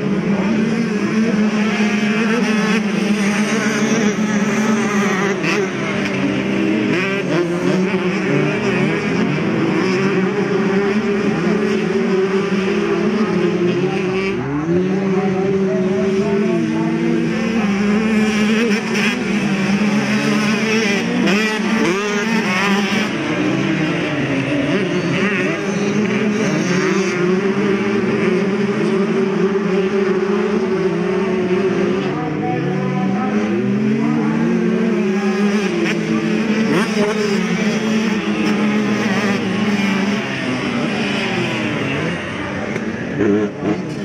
Música Mm-hmm.